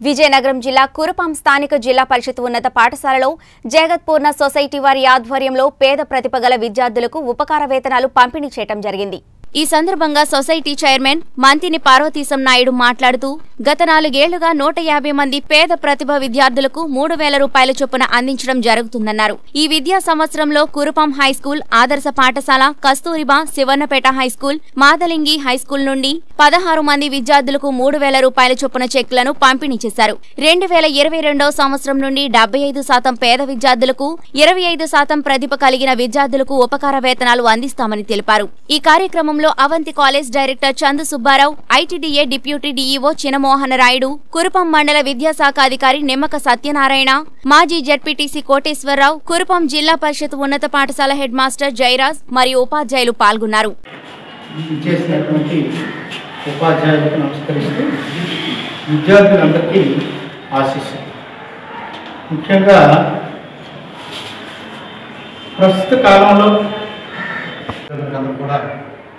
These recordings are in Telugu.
విజయనగరం జిల్లా కురుపాం స్థానిక జిల్లా పరిషత్ ఉన్నత పాఠశాలలో జగత్పూర్ణ సొసైటీ వారి ఆధ్వర్యంలో పేద ప్రతిభ గల విద్యార్థులకు ఉపకార వేతనాలు పంపిణీ చేయడం జరిగింది. ఈ సందర్భంగా సొసైటీ చైర్మన్ మంతిని పార్వతీశం నాయుడు మాట్లాడుతూ గత నాలుగేళ్ళుగా నూట యాభై మంది పేద ప్రతిభ విద్యార్థులకు మూడు వేల రూపాయల చొప్పున అందించడం జరుగుతుందన్నారు. ఈ విద్యా సంవత్సరంలో కురుపం హైస్కూల్ ఆదర్శ పాఠశాల Kasturba Sivannapeta high school Madalingi high school నుండి పదహారు మంది విద్యార్థులకు మూడు వేల రూపాయల చొప్పున చెక్లను పంపిణీ చేశారు. రెండు వేల ఇరవై రెండవ సంవత్సరం నుండి డెబ్బై ఐదు శాతం పేద విద్యార్థులకు ఇరవై ఐదు శాతం ప్రతిభ కలిగిన విద్యార్థులకు ఉపకార వేతనాలు అందిస్తామని తెలిపారు. ఈ కార్యక్రమంలో Avanti college director Chandu Subbarao ITDA deputy DEO Chinamohana Rayudu Kurupam మండల విద్యాశాఖ అధికారి నిమ్మక సత్యనారాయణ మాజీ జడ్పీటీసీ కోటేశ్వరరావు కురుపం జిల్లా పరిషత్ ఉన్నత పాఠశాల హెడ్ మాస్టర్ జయరాజ్ మరియు ఉపాధ్యాయులు పాల్గొన్నారు. చేసినటువంటి ఉపాధ్యాయులకు నమస్కరిస్తూ విద్యార్థులందరికీ ముఖ్యంగా ప్రస్తుత కాలంలో అందరూ కూడా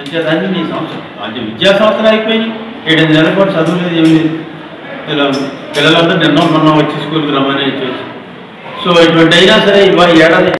రాకుండా అంతేదాన్ని నీ సంవత్సరం. అంటే విద్యా సంవత్సరం అయిపోయింది. ఏడెనిమిది నెలల పాటు చదువులేదు ఏమి లేదు. పిల్లలు పిల్లలంతా నిన్న మొన్న వచ్చి స్కూల్కి రమ్మని చెప్పేసి. సో ఇటువంటి అయినా సరే ఇవాళ ఏడాది